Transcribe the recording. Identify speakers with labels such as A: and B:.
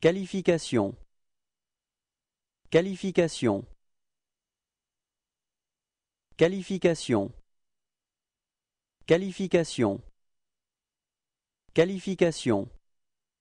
A: Qualification. Qualification. Qualification. Qualification. Qualification.